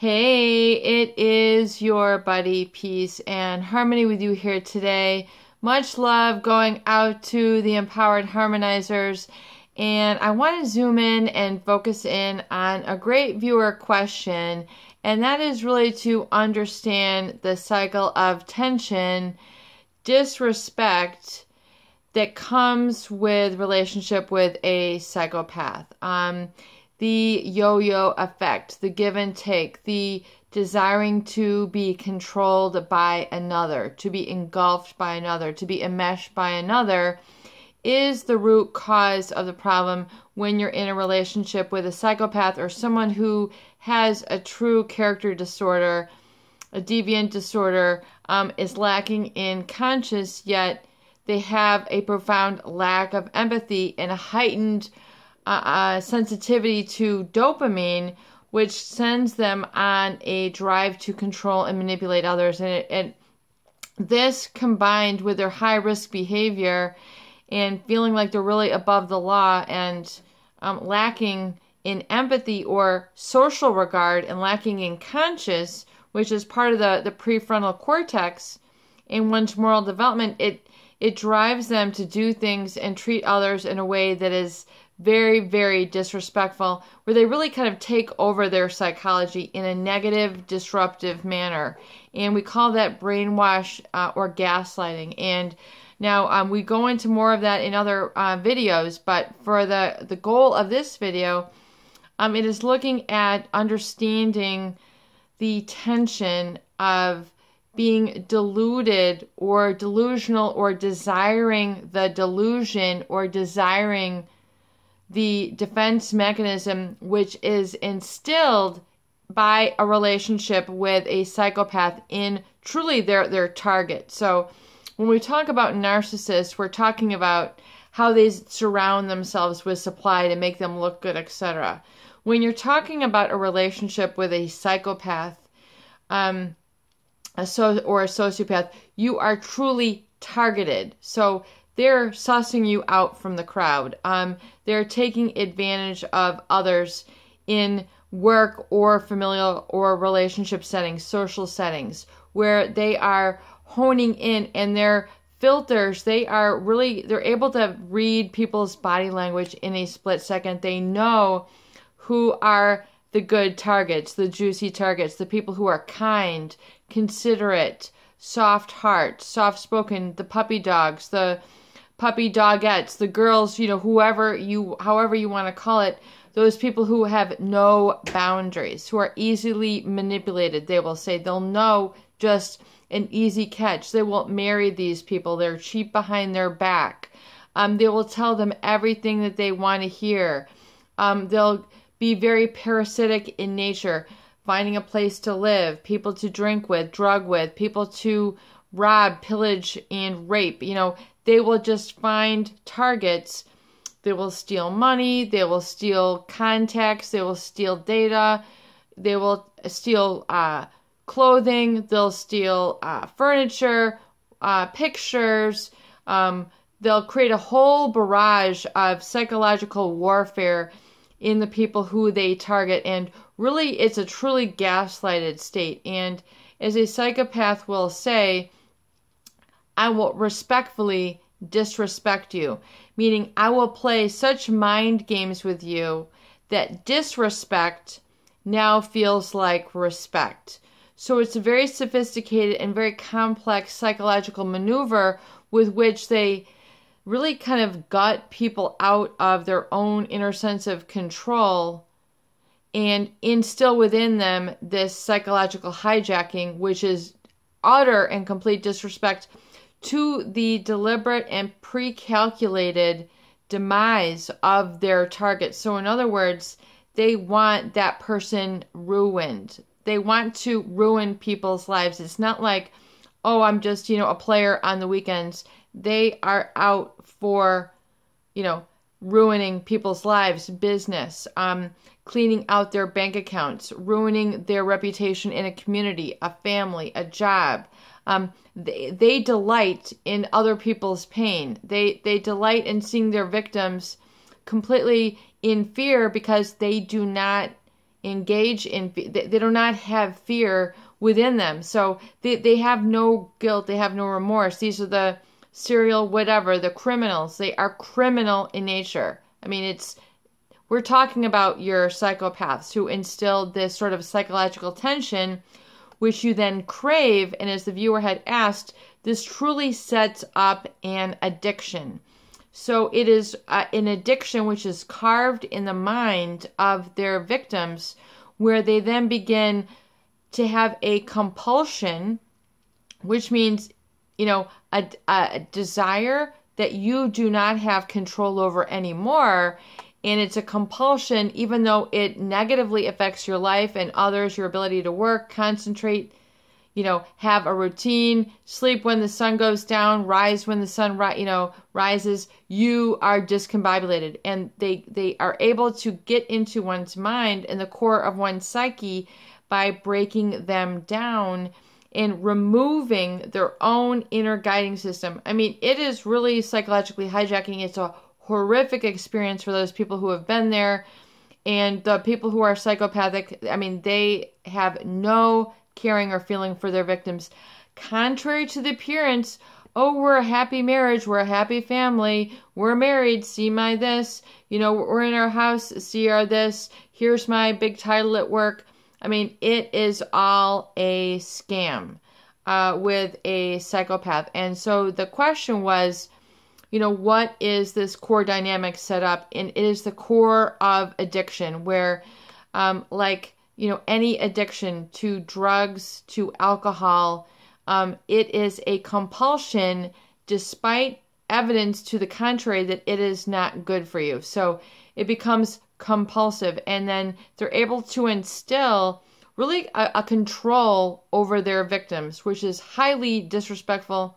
Hey, it is your buddy Peace and Harmony with you here today. Much love going out to the empowered harmonizers. And I want to zoom in and focus in on a great viewer question, and that is really to understand the cycle of tension, disrespect that comes with relationship with a psychopath. Um, the yo yo effect, the give and take, the desiring to be controlled by another, to be engulfed by another, to be enmeshed by another, is the root cause of the problem when you're in a relationship with a psychopath or someone who has a true character disorder, a deviant disorder, um, is lacking in conscious, yet they have a profound lack of empathy and a heightened uh, sensitivity to dopamine, which sends them on a drive to control and manipulate others. And, it, this combined with their high risk behavior and feeling like they're really above the law and um, lacking in empathy or social regard and lacking in conscious, which is part of the, the prefrontal cortex in one's moral development, it it drives them to do things and treat others in a way that is very, very disrespectful, where they really kind of take over their psychology in a negative, disruptive manner. And we call that brainwash uh, or gaslighting. And now um, we go into more of that in other uh, videos, but for the, the goal of this video, um, it is looking at understanding the tension of being deluded or delusional or desiring the delusion or desiring the defense mechanism which is instilled by a relationship with a psychopath in truly their their target. So when we talk about narcissists, we're talking about how they surround themselves with supply to make them look good, etc. When you're talking about a relationship with a psychopath, um, a so or a sociopath, you are truly targeted. So they're sussing you out from the crowd. Um, they're taking advantage of others in work or familial or relationship settings, social settings, where they are honing in and their filters, they are really, they're able to read people's body language in a split second. They know who are the good targets, the juicy targets, the people who are kind, considerate, soft heart, soft spoken, the puppy dogs, the puppy dogettes, the girls, you know, whoever you, however you want to call it, those people who have no boundaries, who are easily manipulated. They will say they'll know just an easy catch. They won't marry these people. They're cheap behind their back. Um, they will tell them everything that they want to hear. Um, they'll be very parasitic in nature, finding a place to live, people to drink with, drug with, people to rob, pillage, and rape. You know, they will just find targets. They will steal money, they will steal contacts, they will steal data, they will steal uh, clothing, they'll steal uh, furniture, uh, pictures. Um, they'll create a whole barrage of psychological warfare in the people who they target. And really, it's a truly gaslighted state. And as a psychopath will say, I will respectfully disrespect you, meaning I will play such mind games with you that disrespect now feels like respect. So it's a very sophisticated and very complex psychological maneuver with which they really kind of gut people out of their own inner sense of control and instill within them this psychological hijacking, which is utter and complete disrespect to the deliberate and pre calculated demise of their target. So, in other words, they want that person ruined. They want to ruin people's lives. It's not like, oh, I'm just, you know, a player on the weekends. They are out for, you know, ruining people's lives, business, um, cleaning out their bank accounts, ruining their reputation in a community, a family, a job. Um, they, they delight in other people's pain. They they delight in seeing their victims completely in fear because they do not engage in they, they do not have fear within them. So they, they have no guilt they have no remorse. These are the serial whatever the criminals. They are criminal in nature. I mean it's we're talking about your psychopaths who instill this sort of psychological tension which you then crave and as the viewer had asked this truly sets up an addiction so it is uh, an addiction which is carved in the mind of their victims, where they then begin to have a compulsion, which means, you know, a, a desire that you do not have control over anymore. And it's a compulsion, even though it negatively affects your life and others, your ability to work, concentrate, you know, have a routine, sleep when the sun goes down, rise when the sun, ri- you know, rises, you are discombobulated. And they, they are able to get into one's mind and the core of one's psyche by breaking them down and removing their own inner guiding system. I mean, it is really psychologically hijacking. It's a horrific experience for those people who have been there. And the people who are psychopathic, I mean, they have no caring or feeling for their victims. Contrary to the appearance, oh, we're a happy marriage, we're a happy family, we're married, see my this, you know, we're in our house, see our this, here's my big title at work. I mean, it is all a scam uh, with a psychopath. And so the question was, you know, what is this core dynamic set up? And it is the core of addiction, where, um, like, you know, any addiction to drugs, to alcohol, um, it is a compulsion despite evidence to the contrary that it is not good for you. So it becomes compulsive, and then they're able to instill really a, a control over their victims, which is highly disrespectful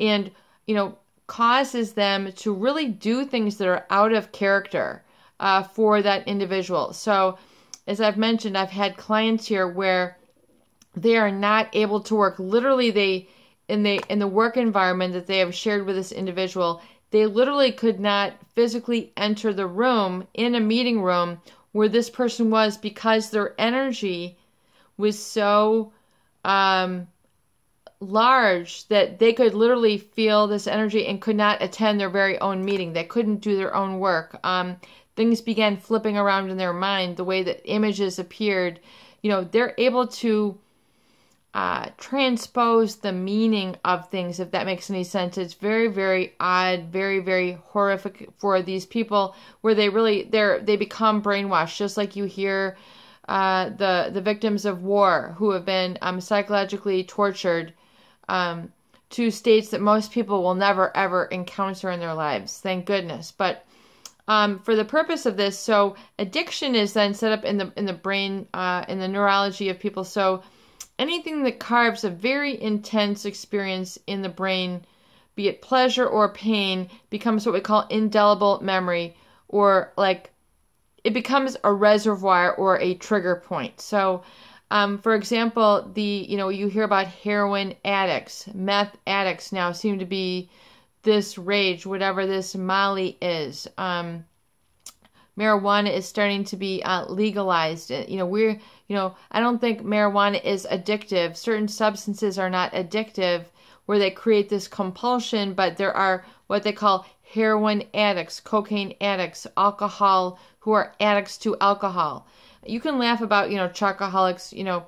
and, you know, causes them to really do things that are out of character uh, for that individual. So, as I've mentioned, I've had clients here where they are not able to work. Literally, they in the in the work environment that they have shared with this individual, they literally could not physically enter the room in a meeting room where this person was because their energy was so um, large that they could literally feel this energy and could not attend their very own meeting. They couldn't do their own work. Um, things began flipping around in their mind, the way that images appeared, you know, they're able to uh, transpose the meaning of things, if that makes any sense. It's very, very odd, very, very horrific for these people, where they really they're they become brainwashed, just like you hear uh, the the victims of war who have been um, psychologically tortured um, to states that most people will never ever encounter in their lives. Thank goodness, but um, for the purpose of this. So addiction is then set up in the in the brain uh, in the neurology of people. So anything that carves a very intense experience in the brain, be it pleasure or pain, becomes what we call indelible memory, or like it becomes a reservoir or a trigger point. So. Um, for example, the you know you hear about heroin addicts, meth addicts now seem to be this rage, whatever this Molly is. Um, marijuana is starting to be uh, legalized. Uh, you know, we're, you know, I don't think marijuana is addictive. Certain substances are not addictive where they create this compulsion, but there are what they call heroin addicts, cocaine addicts, alcohol who are addicts to alcohol. You can laugh about, you know, chocoholics, you know,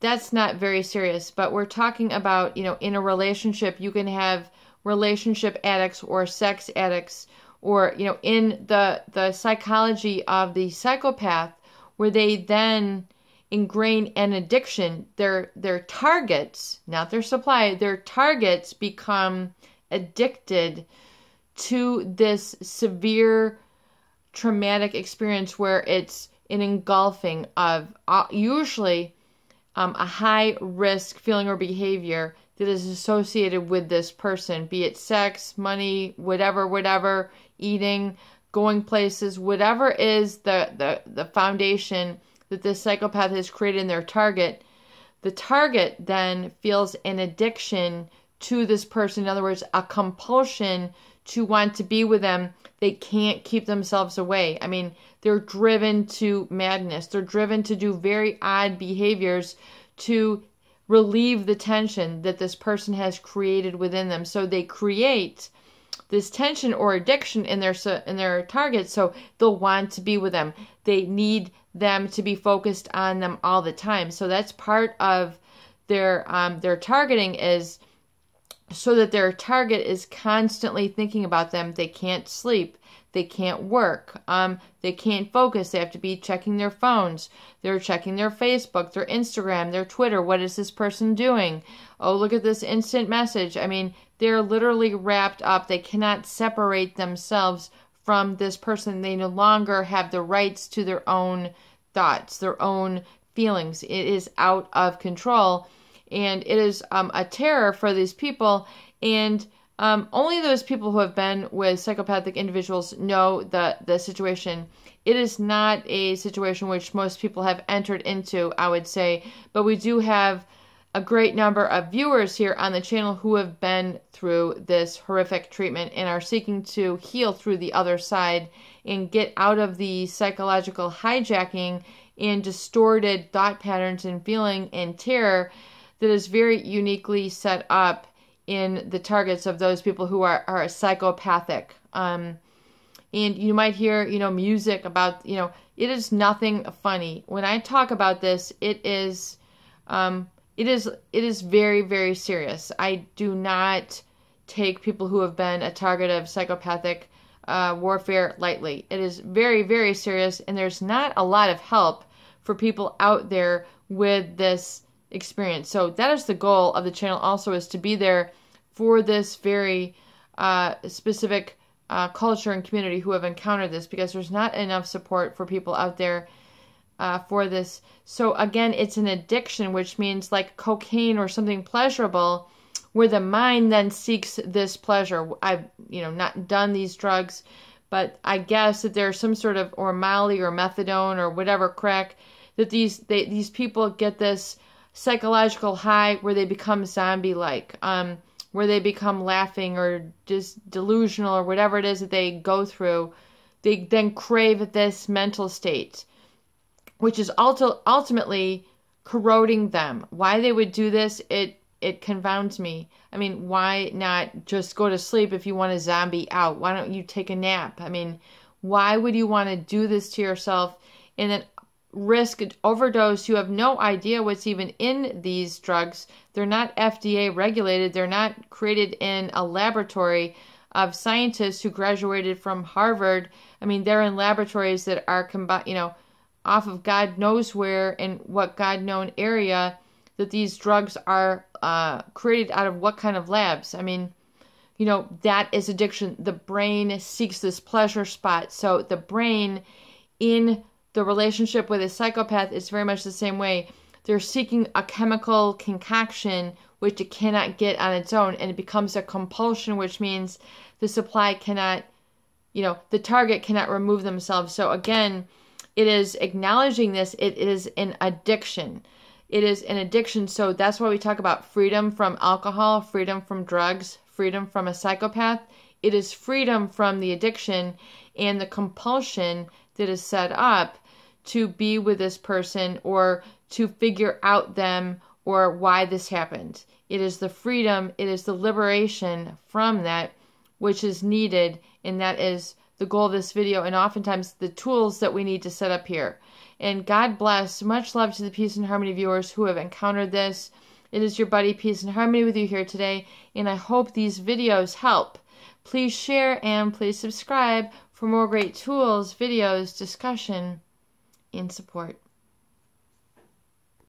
that's not very serious, but we're talking about, you know, in a relationship, you can have relationship addicts or sex addicts or you know in the the psychology of the psychopath where they then ingrain an addiction. Their their targets not their supply their targets become addicted to this severe traumatic experience where it's an engulfing of uh, usually um, a high risk feeling or behavior that is associated with this person, be it sex, money, whatever, whatever, eating, going places, whatever is the, the, the foundation that this psychopath has created in their target, the target then feels an addiction to this person. In other words, a compulsion to want to be with them, they can't keep themselves away. I mean, they're driven to madness. They're driven to do very odd behaviors to relieve the tension that this person has created within them. So they create this tension or addiction in their in their target so they'll want to be with them. They need them to be focused on them all the time. So that's part of their um, their targeting is so that their target is constantly thinking about them. They can't sleep. They can't work. Um, they can't focus. They have to be checking their phones. They're checking their Facebook, their Instagram, their Twitter. What is this person doing? Oh, look at this instant message. I mean, they're literally wrapped up. They cannot separate themselves from this person. They no longer have the rights to their own thoughts, their own feelings. It is out of control. And it is um, a terror for these people. And um, only those people who have been with psychopathic individuals know the, the situation. It is not a situation which most people have entered into, I would say, but we do have a great number of viewers here on the channel who have been through this horrific treatment and are seeking to heal through the other side and get out of the psychological hijacking and distorted thought patterns and feeling and terror that is very uniquely set up in the targets of those people who are, are psychopathic. Um, and you might hear, you know, music about, you know, it is nothing funny. When I talk about this, it is, um, it is, it is very, very serious. I do not take people who have been a target of psychopathic uh, warfare lightly. It is very, very serious, and there's not a lot of help for people out there with this experience. So that is the goal of the channel also is to be there for this very uh, specific uh, culture and community who have encountered this because there's not enough support for people out there uh, for this. So again, it's an addiction, which means like cocaine or something pleasurable, where the mind then seeks this pleasure. I've you know not done these drugs, but I guess that there's some sort of or Molly or methadone or whatever crack that these they, these people get this psychological high where they become zombie like, um, where they become laughing or just delusional or whatever it is that they go through. They then crave this mental state, which is ulti- ultimately corroding them. Why they would do this, it it confounds me. I mean, why not just go to sleep if you want a zombie out? Why don't you take a nap? I mean, why would you want to do this to yourself and then risk overdose. You have no idea what's even in these drugs. They're not FDA regulated, they're not created in a laboratory of scientists who graduated from Harvard. I mean, they're in laboratories that are combined, you know, off of God knows where in what God known area that these drugs are uh, created out of what kind of labs. I mean, you know, that is addiction. The brain seeks this pleasure spot. So the brain in the relationship with a psychopath is very much the same way. They're seeking a chemical concoction which it cannot get on its own, and it becomes a compulsion, which means the supply cannot, you know, the target cannot remove themselves. So again, it is acknowledging this, it is an addiction. It is an addiction. So that's why we talk about freedom from alcohol, freedom from drugs, freedom from a psychopath. It is freedom from the addiction and the compulsion that is set up to be with this person or to figure out them or why this happened. It is the freedom, it is the liberation from that which is needed, and that is the goal of this video, and oftentimes the tools that we need to set up here. And God bless. Much love to the Peace and Harmony viewers who have encountered this. It is your buddy Peace and Harmony with you here today, and I hope these videos help. Please share and please subscribe for more great tools, videos, discussion, and support.